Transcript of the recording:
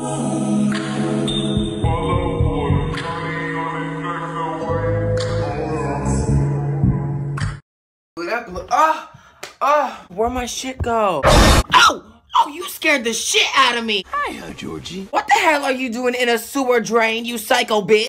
Oh, oh, where my shit go? Oh, oh, you scared the shit out of me. Hiya, Georgie. What the hell are you doing in a sewer drain, you psycho bitch?